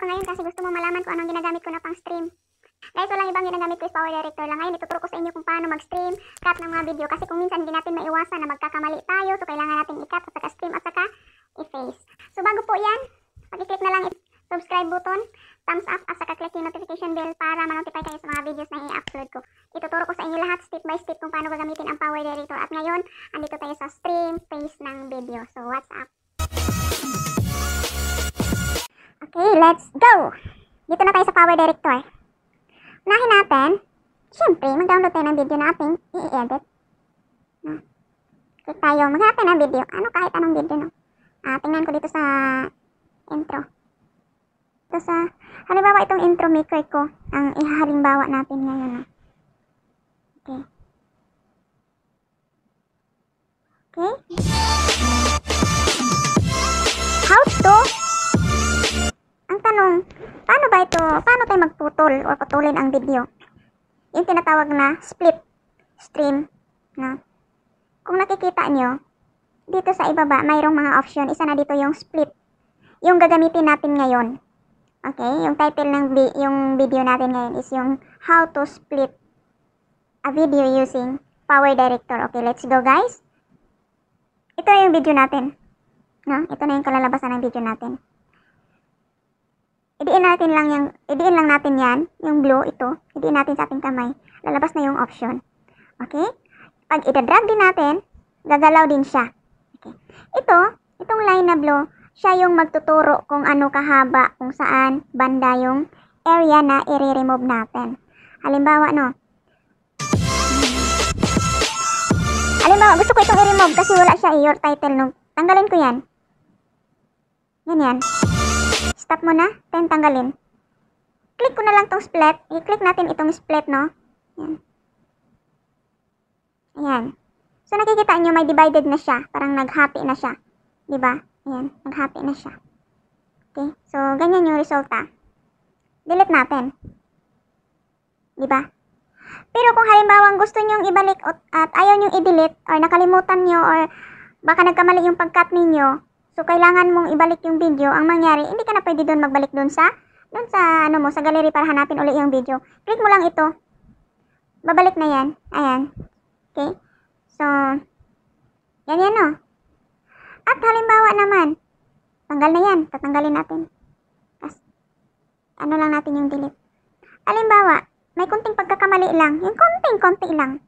ka ngayon kasi gusto mo malaman kung anong ginagamit ko na pang stream. Guys, walang ibang ginagamit ko is Power Director lang. Ngayon, ituturo ko sa inyo kung paano mag-stream, cut ng mga video. Kasi kung minsan hindi natin maiwasan na magkakamali tayo, so kailangan natin i-cut at saka stream at saka i-face. So bago po yan, pag-click na lang subscribe button, thumbs up at saka click yung notification bell para ma-notify kayo sa mga videos na i-upload ko. Ituturo ko sa inyo lahat step by step kung paano gagamitin ang Power Director. At ngayon, andito tayo sa stream face ng video. So what's up? Let's go! Dito na tayo sa Power Director. Unahin natin, syempre, mag-download tayo ng video natin, i-edit. No? Click tayo, maghanap tayo ng video. Ano kahit anong video, no? Ah, tingnan ko dito sa intro. Ito sa, halimbawa itong intro maker ko, ang ihahalimbawa natin ngayon, no? Okay. Okay. Paano ba ito, paano tayo magputol o putulin ang video? Yung tinatawag na split stream, no? Kung nakikita nyo, dito sa ibaba, mayroong mga option. Isa na dito yung split. Yung gagamitin natin ngayon. Okay? Yung title ng vi- yung video natin ngayon is yung how to split a video using Power Director. Okay, let's go guys. Ito na yung video natin. No? Ito na yung kalalabasan ng video natin. Idiin natin lang yung, idiin lang natin yan, yung blue, ito. Idiin natin sa ating kamay. Lalabas na yung option. Okay? Pag itadrag din natin, gagalaw din siya. Okay. Ito, itong line na blue, siya yung magtuturo kung ano kahaba, kung saan banda yung area na i-remove natin. Halimbawa, no? Halimbawa, gusto ko itong i-remove kasi wala siya eh, your title, no? Tanggalin ko yan. Ganyan. Stop mo na, then tanggalin. Click ko na lang tong split. I-click natin itong split, no? Yan. Ayan. So, nakikita nyo, may divided na siya. Parang naghati na siya. Ba? Ayan, naghati na siya. Okay? So, ganyan yung resulta. Delete natin. Ba? Pero kung halimbawa gusto nyong ibalik at ayaw nyong i-delete or nakalimutan nyo or baka nagkamali yung pag-cut ninyo, so kailangan mong ibalik yung video, ang mangyari, hindi ka na pwede doon magbalik doon sa doon sa ano mo, sa gallery para hanapin ulit yung video. Click mo lang ito. Babalik na yan. Ayan. Okay? So, yan yan o. At halimbawa naman, tanggal na yan. Tatanggalin natin. Tapos, ano lang natin yung delete. Halimbawa, may konting pagkakamali lang. Yung konting-konti lang.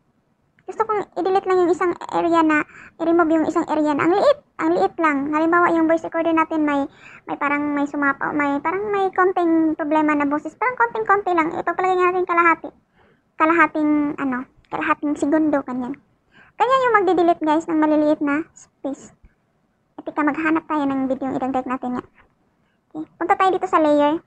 Gusto kong i-delete lang yung isang area na, i-remove yung isang area na. Ang liit, ang liit lang. Halimbawa, yung voice recorder natin may, may parang may sumapa, may parang may konting problema na boses. Parang konting-konti lang. Ipapalagay natin kalahati. Kalahating, ano, kalahating segundo, kanyan. Ganyan yung magdi-delete guys ng maliliit na space. At ika maghanap tayo ng video yung i-drag natin nga. Okay. Punta tayo dito sa layer.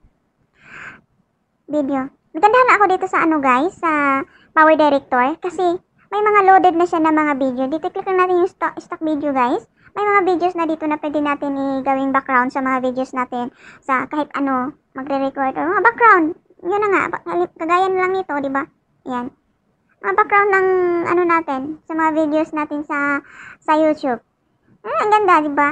Video. Nagandahan ako dito sa ano guys, sa Power Director. Kasi may mga loaded na siya na mga video. Dito click lang natin yung stock, stock video guys. May mga videos na dito na pwede natin i-gawing background sa mga videos natin. Sa kahit ano, magre-record. Or mga background. Yun na nga. Kagaya na lang nito, di ba? Yan mga background ng ano natin sa mga videos natin sa sa YouTube. Hmm, ang ganda, 'di ba?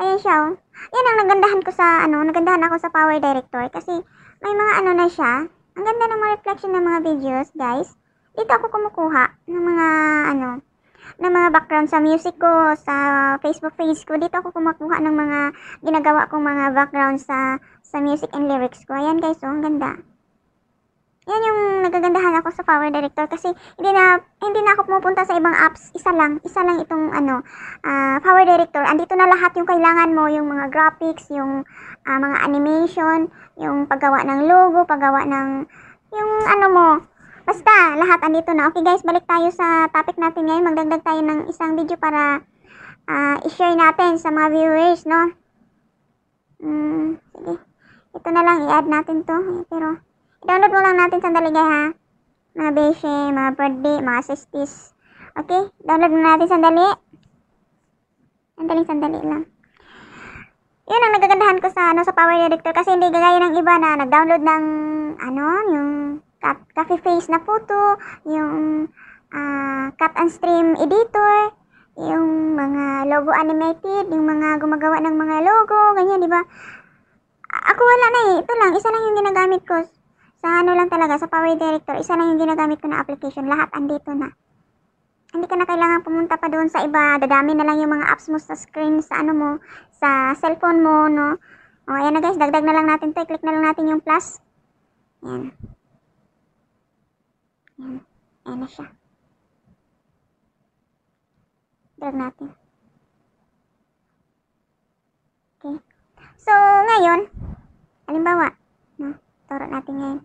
Ayan siya. Oh. Yan ang nagandahan ko sa ano, nagandahan ako sa Power Director kasi may mga ano na siya. Ang ganda ng mga reflection ng mga videos, guys. Dito ako kumukuha ng mga ano, ng mga background sa music ko, sa Facebook page ko. Dito ako kumukuha ng mga ginagawa kong mga background sa sa music and lyrics ko. Ayan guys, oh, ang ganda. Yan yung nagagandahan ako sa Power Director kasi hindi na hindi na ako pumupunta sa ibang apps. Isa lang, isa lang itong ano, ah, Power Director. Andito na lahat yung kailangan mo, yung mga graphics, yung ah, mga animation, yung paggawa ng logo, paggawa ng yung ano mo. Basta lahat andito na. Okay guys, balik tayo sa topic natin ngayon. Magdagdag tayo ng isang video para ah, i-share natin sa mga viewers, no? Hmm, sige. Ito na lang i-add natin to. Pero I-download mo lang natin sandali guys ha. Mga beshe, mga birthday, mga sistis. Okay? Download mo natin sandali. Sandali, sandali lang. Yun ang nagagandahan ko sa ano sa Power Director kasi hindi gagaya ng iba na nag-download ng ano, yung cut, coffee face na photo, yung ah, cut and stream editor, yung mga logo animated, yung mga gumagawa ng mga logo, ganyan, di ba? Ako wala na eh. Ito lang. Isa lang yung ginagamit ko. Sa ano lang talaga, sa Power Director. Isa lang yung ginagamit ko na application. Lahat andito na. Hindi ka na kailangan pumunta pa doon sa iba. Dadami na lang yung mga apps mo sa screen, sa ano mo, sa cellphone mo, no? O, ayan na guys. Dagdag na lang natin to. I-click na lang natin yung plus. Ayan. Ayan na siya. Drag natin. Okay. So, ngayon, halimbawa, no, turo natin ngayon.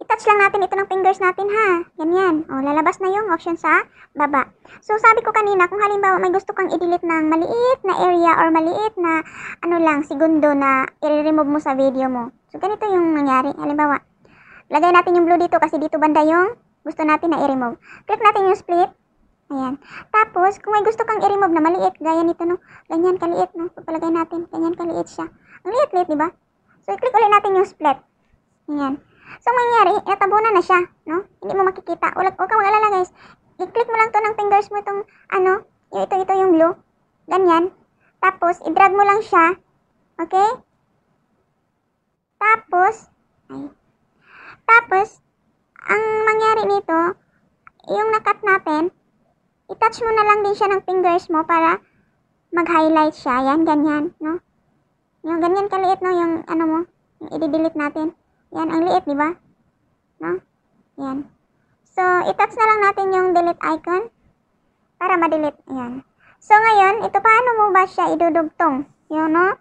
I-touch lang natin ito ng fingers natin ha. Ganyan. O, lalabas na yung option sa baba. So, sabi ko kanina, kung halimbawa may gusto kang i-delete ng maliit na area or maliit na ano lang, segundo na i-remove mo sa video mo. So, ganito yung nangyari. Halimbawa, lagay natin yung blue dito kasi dito banda yung gusto natin na i-remove. Click natin yung split. Ayan. Tapos, kung may gusto kang i-remove na maliit, gaya nito, no? Ganyan kaliit, no? Pagpalagay natin, ganyan kaliit siya. Ang liit-liit, di ba? So, i-click ulit natin yung split. Ayan. So, ang mangyayari, natabunan na siya, no? Hindi mo makikita. Huwag huwag kang mag-alala, guys. I-click mo lang to ng fingers mo itong, ano, yung ito, ito yung blue. Ganyan. Tapos, i-drag mo lang siya. Okay? Tapos, ay. Tapos, ang mangyari nito, yung nakat natin, i-touch mo na lang din siya ng fingers mo para mag-highlight siya. Yan, ganyan, no? Yung ganyan kaliit, no? Yung, ano mo, yung i-delete natin. Yan, ang liit, di ba? No? Yan. So, i-touch na lang natin yung delete icon para ma-delete. Yan. So, ngayon, ito paano mo ba siya idudugtong? Yun, no?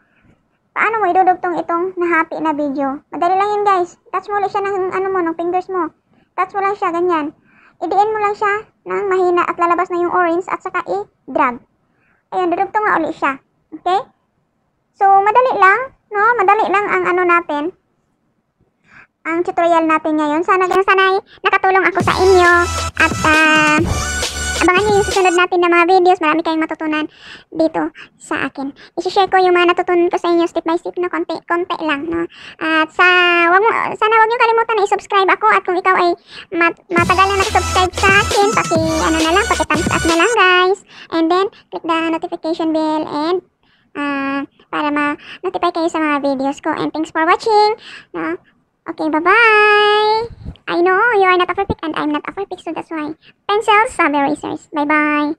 Paano mo idudugtong itong nahati na video? Madali lang yun, guys. Touch mo ulit siya ng, ano mo, ng fingers mo. Touch mo lang siya, ganyan. Idiin mo lang siya ng mahina at lalabas na yung orange at saka i-drag. Ayun, dudugtong na ulit siya. Okay? So, madali lang, no? Madali lang ang ano natin, ang tutorial natin ngayon. Sana ganun sanay nakatulong ako sa inyo at ah, abangan niyo yung susunod natin na mga videos. Marami kayong matutunan dito sa akin. I-share ko yung mga natutunan ko sa inyo step by step na konti, konti lang. No? At sa, wag mo, sana wag niyo kalimutan na i-subscribe ako at kung ikaw ay mat, matagal na nakasubscribe sa akin, paki ano na lang, paki thumbs up na lang guys. And then, click the notification bell and ah, para ma-notify kayo sa mga videos ko. And thanks for watching. No? Okay, bye-bye! I know you are not a perfect and I'm not a perfect, so that's why. Pencils, sabi erasers. Bye-bye!